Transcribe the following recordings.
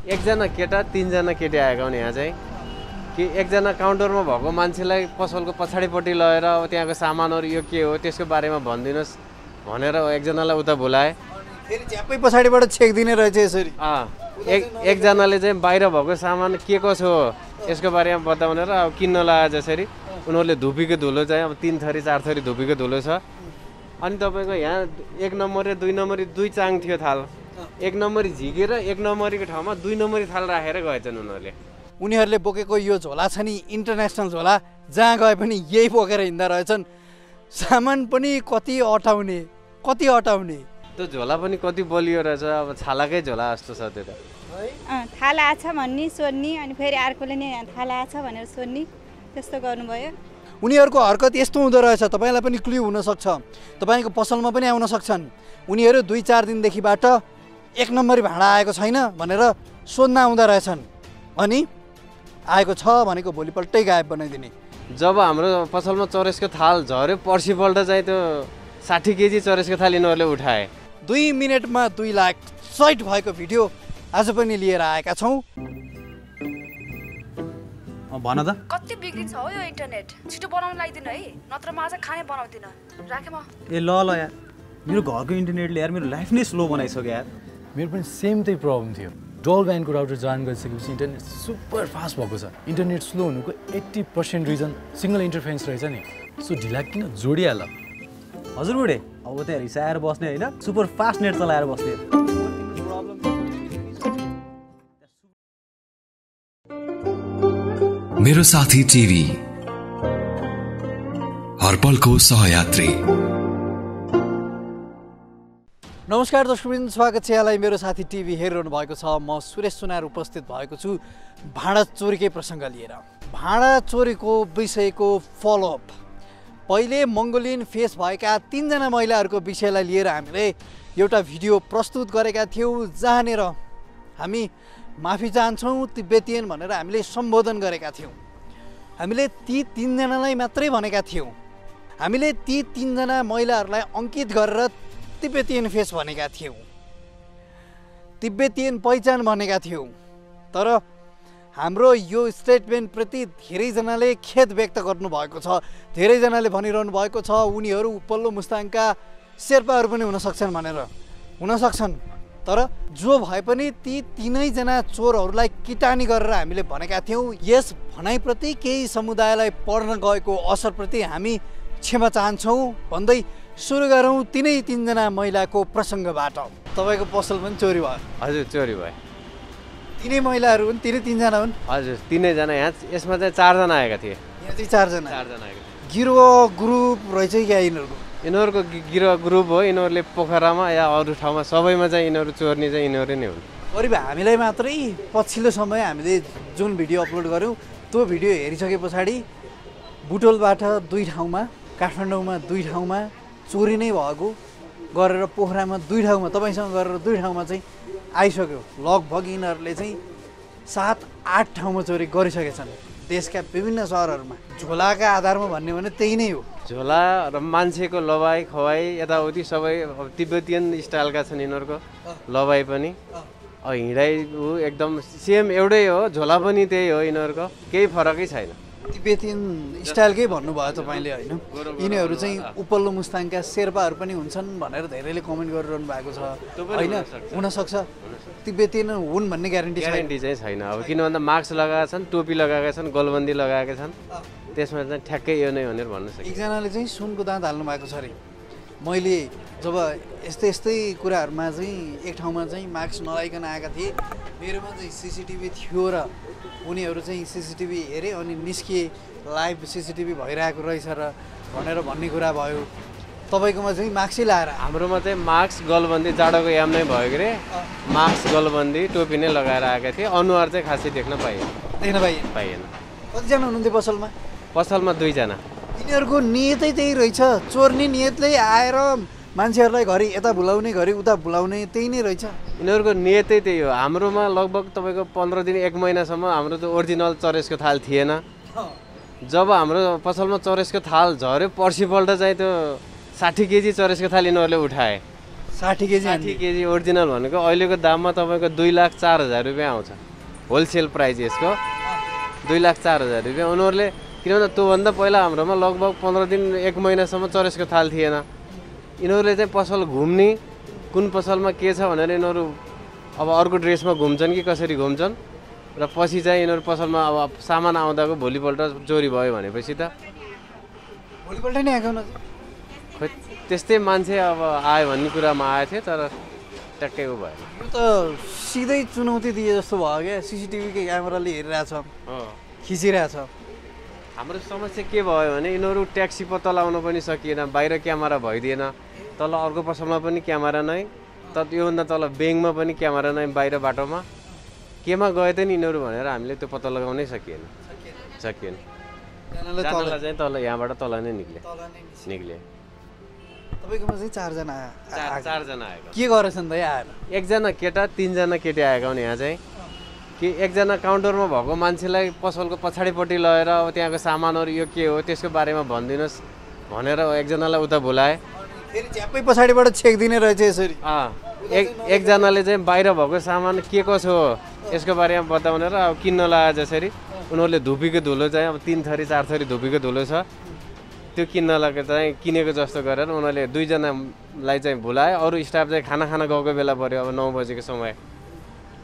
एकजना केटा तिनजना केटी आएका हुन् यहाँ चाहिँ। कि एकजना काउन्टरमा भएको मान्छेलाई पसलको पछाडिपट्टि लगेर अब त्यहाँको सामानहरू यो के हो त्यसको बारेमा भनिदिनुहोस् भनेर एकजनालाई उता बोलाएँ। फेरि पछाडिबाट छेक दिने रहेछ यसरी। एक एकजनाले चाहिँ बाहिर भएको सामान के कसो हो यसको बारेमा बताउने र अब किन्न लगाए जसरी उनीहरूले धुपीको धुलो चाहिँ अब तिन थरी चार थरी धुपीको धुलो छ। अनि तपाईँको यहाँ एक नम्बरी दुई नम्बरी दुई चाङ थियो थाल। एक नम्बरी झिकेर एक नम्बरीको ठाउँमा दुई नम्बरी थाल राखेर गएछन् उनीहरूले। उनीहरूले बोकेको यो झोला छ नि इन्टरनेसनल झोला जहाँ गए पनि यही बोकेर हिँड्दा रहेछन्। सामान पनि कति अटाउने कति अटाउने? त्यो झोला पनि कति बलियो रहेछ अब छालाकै झोला जस्तो छ त्यो त। थाहा आछ भन्ने सोध्ने अनि फेरि अर्कोले नि थाहा आछ भनेर सोध्ने। त्यस्तो गर्नुभयो। उनीहरूको हरकत यस्तो हुँदो रहेछ तपाईँलाई पनि क्ल्यु हुनसक्छ तपाईँको पसलमा पनि आउन सक्छन्। उनीहरू दुई चार दिनदेखिबाट एक नम्बरी भाँडा आएको छैन भनेर सोध्न आउँदो रहेछन्। अनि आएको छ भनेको भोलिपल्टै गायब बनाइदिने। जब हाम्रो पसलमा चौरसको थाल झऱ्यो पर्सिपल्ट चाहिँ त्यो साठी केजी चौरसको थाल यिनीहरूले उठाए। दुई मिनटमा दुई लाख सैट भएको भिडियो आज पनि लिएर आएका छौँ। भन त। कति बिग्रिन्छ हो यो इन्टरनेट? छिटो बनाउनु लगाइदिनु है नत्र म आज खाने बनाउँदिनँ। राखेँ म। ए ल ल यार। मेरो घरको इन्टरनेटले यार मेरो लाइफ नै स्लो बनाइसक्यो यार। मेरो पनि सेम त्यही प्रब्लम थियो। डल ब्यान्डको राउटर जोइन गरिसकेपछि इन्टरनेट सुपर फास्ट भएको छ। इन्टरनेट स्लो हुनुको eighty percent reason signal interference रहेछ नि। सो ढिला किन जोडिहाल? हजुर बुढे अब त्यहाँ रिसाएर बस्ने होइन सुपर फास्ट नेट चलाएर बस्ने। मेरो साथी टिभी हरपलको सहयात्री। नमस्कार दर्शकवृन्द स्वागत छ यहाँलाई। मेरो साथी टिभी हेरिरहनु भएको छ। म सुरेश सुनार उपस्थित भएको छु भाँडा चोरीकै प्रसङ्ग लिएर। भाँडा चोरीको विषयको फलोअप पहिले मङ्गोलियन फेस भएका तिनजना महिलाहरूको विषयलाई लिएर हामीले एउटा भिडियो प्रस्तुत गरेका थियौँ जहाँनिर हामी माफी चाहन्छौँ तिब्बतियन भनेर हामीले सम्बोधन गरेका थियौँ। हामीले ती तिनजनालाई मात्रै भनेका थियौँ। हामीले ती तिनजना महिलाहरूलाई अङ्कित गरेर तिब्बतियन फेस भनेका थियौँ। तिब्बतियन पहिचान भनेका थियौँ। तर हाम्रो यो स्टेटमेन्टप्रति धेरैजनाले खेद व्यक्त गर्नुभएको छ। धेरैजनाले भनिरहनु भएको छ उनीहरू उपल्लो मुस्ताङका शेर्पाहरू पनि हुन सक्छन् भनेर। हुन सक्छन्। तर जो भए पनि ती तिनैजना चोरहरूलाई किटानी गरेर हामीले भनेका थियौँ यस भनाइप्रति केही समुदायलाई पढ्न गएको असरप्रति हामी क्षमा चाहन्छौँ। भन्दै सुरु गरौँ तिनै तिनजना महिलाको प्रसङ्गबाट। तपाईँको पसल पनि चोरी भयो। हजुर चोरी भयो। तिनै महिलाहरू हुन् तिनै तिनजना हुन्? हजुर तिनैजना यहाँ यसमा चाहिँ चारजना आएका थिए। यहाँ चाहिँ चारजना। चारजना आएका थिए। गिरो ग्रुप रहेछ क्या यिनीहरूको? यिनीहरूको गिरो ग्रुप हो यिनीहरूले पोखरामा या अरू ठाउँमा सबैमा चाहिँ यिनीहरू चोर्ने चाहिँ यिनीहरू नै हुन्। करिब हामीलाई मात्रै पछिल्लो समय हामीले जुन भिडियो अपलोड गऱ्यौँ त्यो भिडियो हेरिसके पछाडि बुटोलबाट दुई ठाउँमा काठमाडौँमा दुई ठाउँमा चोरी नै भएको गरेर पोखरामा दुई ठाउँमा तपाईँसँग गरेर दुई ठाउँमा चाहिँ आइसक्यो। लगभग यिनीहरूले चाहिँ सात आठ ठाउँमा चोरी गरिसकेछन् देशका विभिन्न सहरहरूमा। झोलाका आधारमा भन्ने भने त्यही नै हो। झोला र मान्छेको लवाई खवाई यताउति सबै अब तिब्बतियन स्टाइलका छन् यिनीहरूको। लवाई पनि। हिँडाइ ऊ एकदम सेम एउटै हो। झोला पनि त्यही हो यिनीहरूको। केही फरकै छैन। तिब्बतियन स्टाइलकै भन्नुभयो तपाईँले होइन? यिनीहरू चाहिँ उपल्लो मुस्ताङका शेर्पाहरू पनि हुन्छन् भनेर धेरैले कमेन्ट गरिरहनु भएको छ। होइन? हुनसक्छ। तिब्बतियन हुन् भन्ने ग्यारेन्टी ग्यारेन्टी चाहिँ छैन। अब किन भन्दा मास्क लगाएका छन् टोपी लगाएका छन् गोलबन्दी लगाएका छन्। त्यसमा चाहिँ ठ्याक्कै यो नै भनेर भन्न सकिन्छ। एकजनाले चाहिँ सुनको दाँत हाल्नु भएको छ अरे। मैले जब यस्तै यस्तै कुराहरूमा चाहिँ एक ठाउँमा चाहिँ मास्क नलाइकन आएका थिएँ। मेरोमा चाहिँ सिसिटिभी थियो र उनीहरू चाहिँ सिसिटिभी हेरे अनि निस्किए लाइभ सिसिटिभी भइरहेको रहेछ र भनेर भन्ने कुरा भयो। तपाईँकोमा चाहिँ मास्कै लाएर हाम्रोमा चाहिँ मास्क गलबन्दी जाडोको याम नै भयो के अरे मास्क गलबन्दी टोपी नै लगाएर आएका थिए। अनुहार चाहिँ खासै देख्न पाइएन। देख्न पाइएन। पाइएन। कतिजना हुनुहुन्थ्यो पसलमा? पसलमा दुईजना। यिनीहरूको नियतै त्यही रहेछ। चोर्ने नियतले आएर मान्छेहरूलाई घरि यता भुलाउने घरि उता भुलाउने त्यही नै रहेछ। यिनीहरूको नियतै त्यही हो। हाम्रोमा लगभग तपाईँको पन्ध्र दिन एक महिनासम्म हाम्रो त्यो ओरिजिनल चरेसको थाल थिएन। जब हाम्रो पसलमा चरेसको थाल झऱ्यो पर्सिपल्ट चाहिँ त्यो साठी केजी चरेसको थाल यिनीहरूले उठाए। साठी केजी साठी केजी ओरिजिनल भनेको अहिलेको दाममा तपाईँको दुई लाख चार हजार रुपियाँ आउँछ। होलसेल प्राइस यसको। दुई लाख चार हजार रुपियाँ। उनीहरूले किन भन्दा त्योभन्दा पहिला हाम्रोमा लगभग पन्ध्र दिन एक महिनासम्म चरसको थाल थिएन। यिनीहरूले चाहिँ पसल घुम्ने कुन पसलमा के छ भनेर यिनीहरू अब अर्को ड्रेसमा घुम्छन् कि कसरी घुम्छन्? र पछि चाहिँ यिनीहरू पसलमा अब सामान आउँदाको भोलिपल्ट चोरी भयो भनेपछि त। भोलिपल्ट नै आएको खोइ त्यस्तै मान्छे अब आयो भन्ने कुरामा आएको थियो तर ट्याक्कै उ भएन यो त सिधै चुनौती दिए जस्तो भयो क्या। सिसिटिभीकै क्यामेराले हेरिरहेछ। खिचिरहेछ। हाम्रो समस्या के भयो भने यिनीहरू ट्याक्सी पत्ता लगाउन पनि सकिएन बाहिर क्यामेरा भइदिएन। तल अर्को पसलमा पनि क्यामेरा नै त योभन्दा तल ब्याङ्कमा पनि क्यामेरा नै बाहिर बाटोमा। केमा गए त नि यिनीहरू भनेर हामीले त्यो पत्ता लगाउनै सकिएन। सकिएन। चाहिँ तल यहाँबाट तल नै निक्ले। निक्ले। तपाईँकोमा चाहिँ चारजना चारजना आएको। के गरेछन् त यहाँ आएर? एकजना केटा तिनजना केटी आएका हुन् यहाँ चाहिँ। कि एकजना काउन्टरमा भएको मान्छेलाई पसलको पछाडिपट्टि लगेर अब त्यहाँको सामानहरू यो के हो त्यसको बारेमा भनिदिनुहोस् भनेर एकजनालाई उता बोलाए। फेरि पछाडिबाट छेकिदिने रहेछ यसरी। एक एकजनाले चाहिँ बाहिर भएको सामान के कसो हो यसको बारेमा बताउने र अब किन्न लगाए जसरी। उनीहरूले धुपीको धुलो चाहिँ अब तिन थरी चार थरी धुपीको धुलो छ। त्यो किन्नलाई चाहिँ किनेको जस्तो गरेर उनीहरूले दुईजनालाई चाहिँ भुलाए अरू स्टाफ चाहिँ खाना खाना गएको बेला पऱ्यो अब नौ बजीको समय।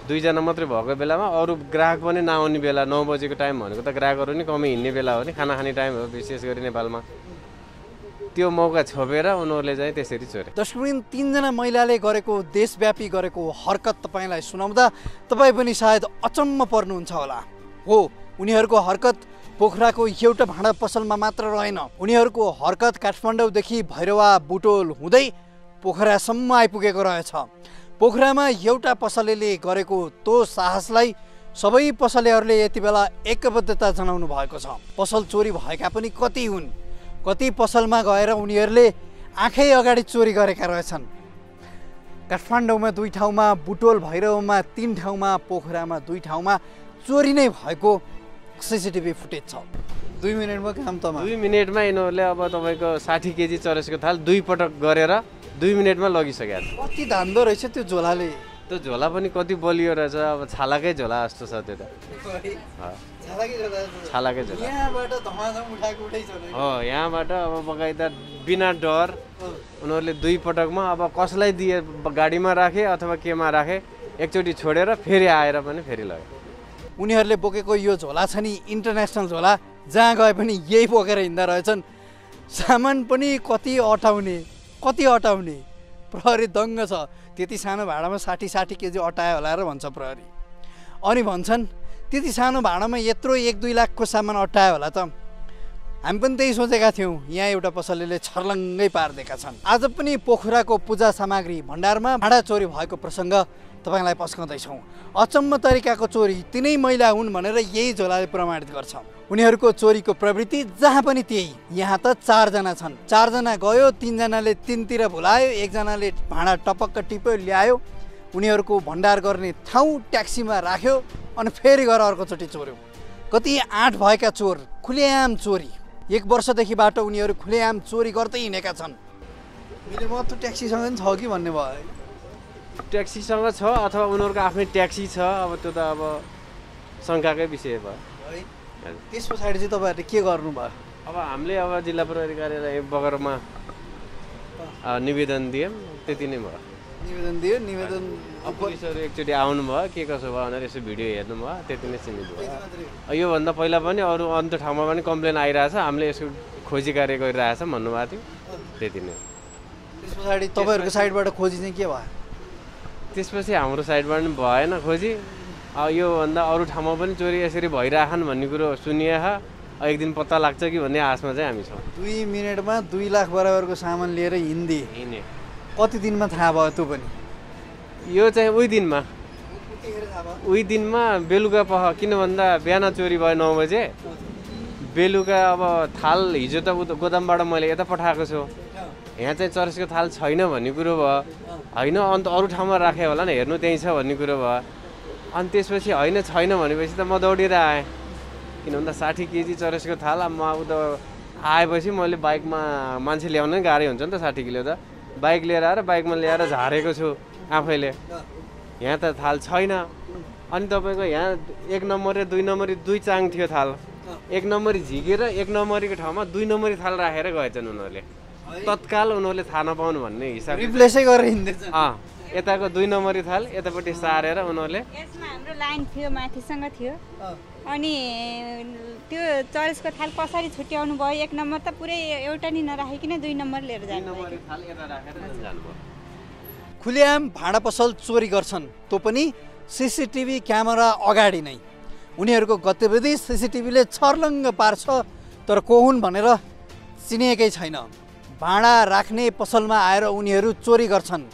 दुईजना मात्रै भएको बेलामा अरू ग्राहक पनि नआउने बेला नौ बजीको टाइम भनेको त ग्राहकहरू नि कमै हिँड्ने बेला हो नि खाना खाने टाइम हो विशेष गरी नेपालमा। त्यो मौका छोपेर उनीहरूले चाहिँ त्यसरी चोरे दर्शकवृन्द तिनजना महिलाले गरेको देशव्यापी गरेको हरकत तपाईँलाई सुनाउँदा तपाईँ पनि सायद अचम्म पर्नुहुन्छ होला। हो उनीहरूको हरकत पोखराको एउटा भाँडा पसलमा मात्र रहेन। उनीहरूको हरकत काठमाडौँदेखि भैरवा बुटोल हुँदै पोखरासम्म आइपुगेको रहेछ। पोखरामा एउटा पसलेले गरेको त्यो साहसलाई सबै पसलेहरूले यति बेला एकबद्धता जनाउनु भएको छ। पसल चोरी भएका पनि कति हुन्? कति पसलमा गएर उनीहरूले आँखै अगाडि चोरी गरेका रहेछन्? काठमाडौँमा दुई ठाउँमा बुटोल भैरवमा तिन ठाउँमा पोखरामा दुई ठाउँमा चोरी नै भएको सिसिटिभी फुटेज छ। दुई मिनटमा काम तमा दुई मिनटमा यिनीहरूले अब तपाईँको साठी केजी चरसको थाल दुई पटक गरेर दुई मिनटमा लगिसकेका छ कति धान्दो रहेछ त्यो झोलाले? त्यो झोला पनि कति बलियो रहेछ अब छालाकै झोला जस्तो छ त्यो त। छालाकै झोला यहाँबाट। हो अब बगाइदा बिना डर उनीहरूले दुई पटकमा अब कसलाई दिए गाडीमा राखे अथवा केमा राखे एकचोटि छोडेर फेरि आएर पनि फेरि लगे उनीहरूले बोकेको यो झोला छ नि इन्टरनेसनल झोला जहाँ गए पनि यही बोकेर हिँड्दा रहेछन्। सामान पनि कति अटाउने। कति अटाउने? प्रहरी दङ्ग छ। त्यति सानो भाँडामा साठी साठी केजी अटायो होला र भन्छ प्रहरी। अनि भन्छन् त्यति सानो भाँडामा यत्रो एक दुई लाखको सामान अटायो होला त। हामी पनि त्यही सोचेका थियौँ यहाँ एउटा पसलेले छर्लङ्गै पारिदिएका छन्। आज पनि पोखराको पूजा सामग्री भण्डारमा भाँडा चोरी भएको प्रसङ्ग तपाईँलाई पस्काउँदैछौँ। अचम्म तरिकाको चोरी तिनै महिला हुन् भनेर यही झोलाले प्रमाणित गर्छ। उनीहरूको चोरीको प्रवृत्ति जहाँ पनि त्यही यहाँ त चारजना छन्। चारजना गयो तिनजनाले तिनतिर भुलायो एकजनाले भाँडा टपक्क टिप्यो ल्यायो। उनीहरूको भण्डार गर्ने ठाउँ ट्याक्सीमा राख्यो अनि फेरि गएर अर्कोचोटि चोर्यो कति आँट भएका चोर खुलेआम चोरी। एक वर्षदेखिबाट उनीहरू खुलेआम चोरी गर्दै हिँडेका छन्। मैले म त ट्याक्सीसँग पनि छ कि भन्ने भयो ट्याक्सीसँग छ अथवा उनीहरूको आफ्नै ट्याक्सी छ अब त्यो त अब शङ्काकै विषय भयो। है? त्यस पछाडि चाहिँ तपाईँहरूले के गर्नुभयो? अब हामीले अब जिल्ला प्रहरी कार्यालय बगरमा निवेदन दियौँ त्यति नै भयो। निवेदन दियो निवेदन अब पुलिसहरू एकचोटि आउनुभयो के कसो भयो भनेर यसो भिडियो हेर्नुभयो त्यति नै सीमित भयो। योभन्दा पहिला पनि अरू अन्त ठाउँमा पनि कम्प्लेन आइरहेछ हामीले यसको खोजी कार्य गरिरहेछ भन्नुभएको थियो। त्यति नै त्यस पछाडि तपाईँहरूको साइडबाट खोजी चाहिँ के भयो? त्यसपछि हाम्रो साइडबाट पनि भएन खोजी। अब योभन्दा अरू ठाउँमा पनि चोरी यसरी भइरहेछन् भन्ने कुरो सुनिए एक दिन पत्ता लाग्छ कि भन्ने आशमा चाहिँ हामी छौँ। दुई मिनटमा दुई लाख बराबरको सामान लिएर हिँड्दै हिँड्ने कति दिनमा थाहा भयो त्यो पनि? यो चाहिँ उही दिनमा। उही दिनमा बेलुका पख किन भन्दा बिहान चोरी भयो नौ बजे। बेलुका अब थाल हिजो त उता गोदामबाट मैले यता पठाएको छु। यहाँ चाहिँ चरसको थाल छैन भन्ने कुरो भयो। होइन अन्त अरू ठाउँमा राखेँ होला नि हेर्नु त्यहीँ छ भन्ने कुरो भयो। अनि त्यसपछि होइन छैन भनेपछि त म दौडेर आएँ। किन भन्दा साठी केजी चरसको थाल अब म उता आएपछि मैले बाइकमा मान्छे ल्याउन गाह्रै हुन्छ नि त साठी किलो त। बाइक लिएर आएर बाइकमा ल्याएर झारेको छु आफैले। यहाँ त थाल छैन। अनि तपाईँको यहाँ एक नम्बर र दुई नम्बरी दुई चाङ थियो थाल। एक नम्बरी झिकेर एक नम्बरीको ठाउँमा दुई नम्बरी थाल राखेर गएछन् उनीहरूले। तत्काल उनीहरूले थाहा नपाउनु भन्ने हिसाब रिप्लेसै गरेर हिँड्दैछ। अँ यताको दुई नम्बरी थाल यतापट्टि सारेर उनीहरूले यसमा हाम्रो लाइन थियो माथिसँग थियो। अनि त्यो चरेसको थाल कसरी छुट्याउनु भयो? एक नम्बर त पुरै एउटा नि नराखिकन दुई नम्बर लिएर जानु खुलेआम भाँडा पसल चोरी गर्छन्। त्यो पनि सिसिटिभी क्यामेरा अगाडि नै। उनीहरूको गतिविधि सिसिटिभीले छर्लङ्ग पार्छ तर को हुन् भनेर चिनिएकै छैन। भाँडा राख्ने पसलमा आएर उनीहरू चोरी गर्छन्।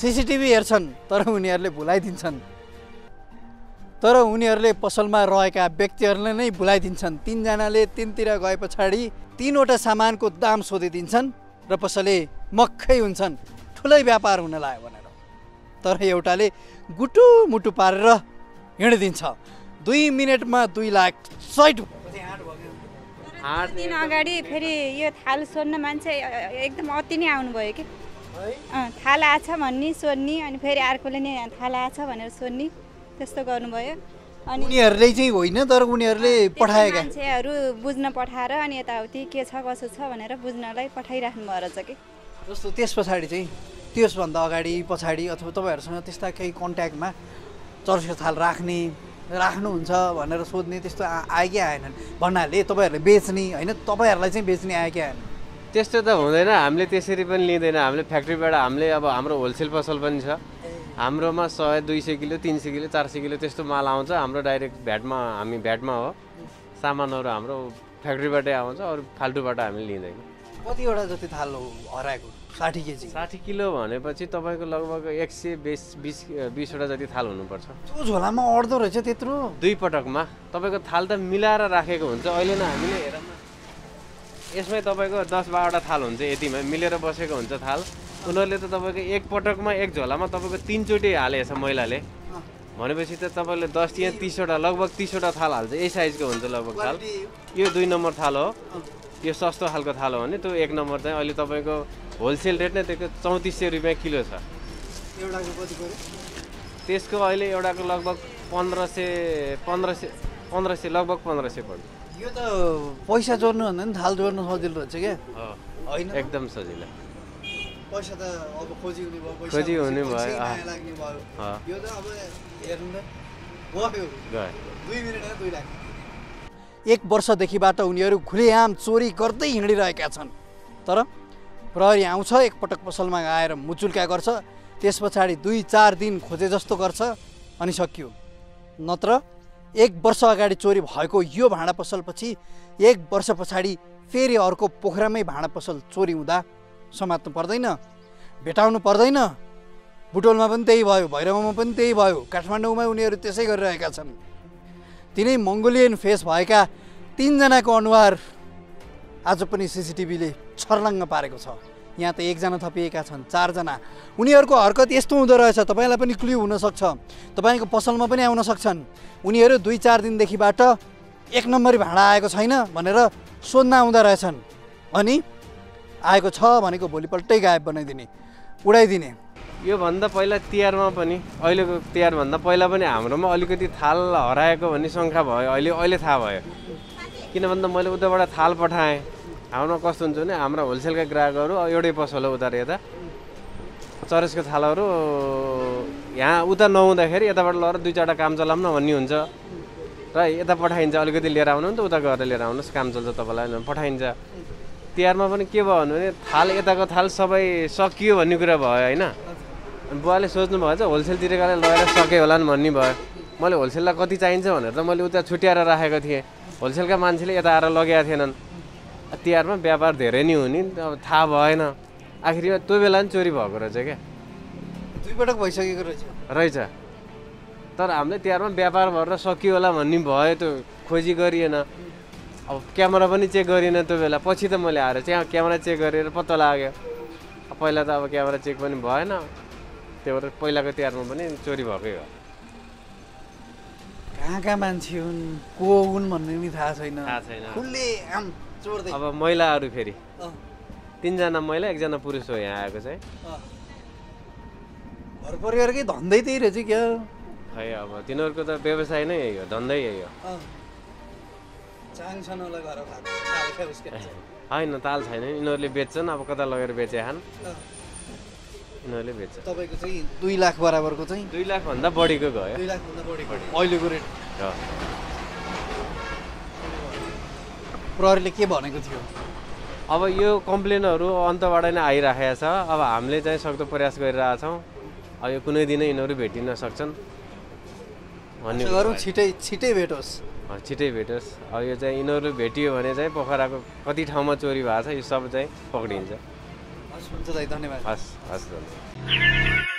सिसिटिभी हेर्छन् तर उनीहरूले भुलाइदिन्छन्। तर उनीहरूले पसलमा रहेका व्यक्तिहरूले नै भुलाइदिन्छन् तिनजनाले तिनतिर गए पछाडि तिनवटा सामानको दाम सोधिदिन्छन् र पसले मक्खै हुन्छन्। ठुलै व्यापार हुन लाग्यो भनेर। तर एउटाले गुटु मुटु पारेर हिँडिदिन्छ। दुई मिनटमा दुई लाख सैट आठ दिन अगाडि फेरि यो थाल सोध्न मान्छे एकदम अति नै आउनुभयो कि? अँ, थाल आछ भन्ने सोध्ने अनि फेरि अर्कोले नै थाल आछ भनेर सोध्ने। त्यस्तो गर्नुभयो। अनि उनीहरूले चाहिँ होइन तर उनीहरूले पठाएका। मान्छेहरू बुझ्न पठाएर अनि यताउति के छ कसो छ भनेर बुझ्नलाई पठाइराख्नु भयो रहेछ कि। जस्तो त्यस पछाडि चाहिँ त्यसभन्दा अगाडि पछाडि अथवा तपाईँहरूसँग त्यस्ता केही कन्ट्याक्टमा चर्चको थाल राख्ने राख्नुहुन्छ भनेर सोध्ने त्यस्तो आ- आयो कि आएनन्। भन्नाले तपाईँहरूले बेच्ने होइन तपाईँहरूलाई चाहिँ बेच्ने आयो कि आएन त्यस्तो त हुँदैन हामीले त्यसरी पनि लिँदैन। हामीले फ्याक्ट्रीबाट हामीले अब हाम्रो होलसेल पसल पनि छ। हाम्रोमा सय दुई सय किलो तिन सय किलो चार सय किलो त्यस्तो माल आउँछ। हाम्रो डाइरेक्ट भ्याटमा हामी भ्याटमा हो। सामानहरू हाम्रो फ्याक्ट्रीबाटै आउँछ अरू फाल्टुबाट हामीले लिँदैन। कतिवटा जति थाल हराएको? साठी केजी। साठी किलो भनेपछि तपाईँको लगभग एक सय बिस बिस बिसवटा जति थाल हुनुपर्छ। त्यो झोलामा अड्दो रहेछ त्यत्रो। दुई पटकमा। तपाईँको थाल त मिलाएर राखेको हुन्छ। अहिले नै हामीले हेर यसमै तपाईँको दस बाह्रवटा थाल हुन्छ यतिमा। मिलेर बसेको हुन्छ थाल। उनीहरूले त तपाईँको एक पटकमा एक झोलामा तपाईँको तिनचोटि हालेछ महिलाले भनेपछि त तपाईँले दस या तिसवटा लगभग तिसवटा थाल हाल्छ। यही साइजको हुन्छ लगभग थाल। यो दुई नम्बर थाल हो। यो सस्तो खालको थाल हो भने त्यो एक नम्बर चाहिँ अहिले तपाईँको होलसेल रेट नै त्यसको चौतिस सय रुपियाँ किलो छ। एउटाको कति पऱ्यो? त्यसको अहिले एउटाको लगभग पन्ध्र सय पन्ध्र सय पन्ध्र सय लगभग पन्ध्र सय पर्छ यो त पैसा जोड्नुभन्दा पनि थाल जोड्नु सजिलो रहेछ क्या? होइन। एकदम सजिलो। पैसा त अब खोजी हुने भयो खोजी हुने भयो, लाग्ने। यो त अब हेर्नु त गयो। गयो। दुई मिनटमा दुई लाख। एक वर्षदेखिबाट उनीहरू खुलेआम चोरी गर्दै हिँडिरहेका छन्। तर प्रहरी आउँछ एकपटक पसलमा आएर मुचुल्का गर्छ त्यस पछाडि दुई चार दिन खोजे जस्तो गर्छ अनि सकियो। नत्र एक वर्ष अगाडि चोरी भएको यो भाँडा पसलपछि एक वर्ष पछाडि फेरि अर्को पोखरामै भाँडा पसल चोरी हुँदा समात्नु पर्दैन भेटाउनु पर्दैन। बुटोलमा पनि त्यही भयो भैरवमा पनि त्यही भयो काठमाडौँमा उनीहरू त्यसै गरिरहेका छन्। तिनै मङ्गोलियन फेस भएका तिनजनाको अनुहार आज पनि सिसिटिभीले छर्लङ्ग पारेको छ। यहाँ त एकजना थपिएका छन् चारजना। उनीहरूको हरकत यस्तो हुँदो रहेछ तपाईँलाई पनि क्ल्यु हुनसक्छ तपाईँको पसलमा पनि आउन सक्छन्। उनीहरू दुई चार दिनदेखिबाट एक नम्बरी भाँडा आएको छैन भनेर सोध्न आउँदो रहेछन्। अनि आएको छ भनेको भोलिपल्टै गायब बनाइदिने उडाइदिने। योभन्दा पहिला तिहारमा पनि अहिलेको तिहारभन्दा पहिला पनि हाम्रोमा अलिकति थाल हराएको भन्ने शङ्का भयो अहिले अहिले थाहा भयो। किन भन्दा मैले उताबाट थाल पठाएँ। हाम्रोमा कस्तो हुन्छ भने हाम्रा होलसेलका ग्राहकहरू एउटै पसल उता यता। चरसको थालहरू यहाँ उता नहुँदाखेरि यताबाट लगेर दुई चारवटा काम चलाऊँ न भन्ने हुन्छ। र यता पठाइन्छ अलिकति लिएर आउनु नि त उता गएर लिएर आउनुहोस् काम चल्छ तपाईँलाई पठाइन्छ। तिहारमा पनि के भयो भने थाल यताको थाल सबै सकियो भन्ने कुरा भयो होइन? बुवाले सोच्नु भएछ होलसेलतिर गएर लगेर सके होला नि भन्ने भयो। मैले होलसेललाई कति चाहिन्छ भनेर त मैले उता छुट्याएर राखेको थिएँ। होलसेलका मान्छेले यता आएर लगेका थिएनन्। तिहारमा व्यापार धेरै नै हुने अब थाहा भएन। आखिरमा त्यो बेला नि चोरी भएको रहेछ क्या। दुईपटक भइसकेको रहेछ। रहेछ। तर हामीले तिहारमा व्यापार भएर सकियो होला भन्ने भयो त्यो खोजी गरिएन। अब क्यामेरा पनि चेक गरिएन त्यो बेला। पछि त मैले आएर चाहिँ क्यामेरा चेक गरेर पत्ता लाग्यो। पहिला त अब क्यामेरा चेक पनि भएन। त्यही भएर पहिलाको तिहारमा पनि चोरी भएकै हो। कहाँ कहाँ मान्छे हुन्? को हुन् भन्ने पनि थाहा छैन। थाहा छैन। अब महिलाहरू फेरि। तिनजना महिला एकजना पुरुष हो यहाँ आएको चाहिँ। घर परिवारकै धन्दै त्यही रहेछ क्या। खै अब तिनीहरूको त व्यवसाय नै यही हो। धन्दै यही हो। होइन ताल छैन। यिनीहरूले बेच्छन् अब कता लगेर बेचे खान्? यिनीहरूले बेच्छ तपाईँको चाहिँ दुई लाख बराबरको चाहिँ दुई लाखभन्दा बढीको गयो। दुई लाखभन्दा बढी अहिलेको रेट। प्रहरीले के भनेको थियो? अब यो कम्प्लेनहरू अन्तबाट नै आइराखेको छ। अब हामीले चाहिँ सक्दो प्रयास गरिरहेछौँ अब यो कुनै दिनै यिनीहरू भेटिन सक्छन्। भन्ने छिटै छिटै भेटोस्। छिटै भेटोस्। अब यो चाहिँ यिनीहरू भेटियो भने चाहिँ पोखराको कति ठाउँमा चोरी भएको छ यो सब चाहिँ पक्रिन्छ। हस् हुन्छ दाइ धन्यवाद। हस् हस् धन्यवाद।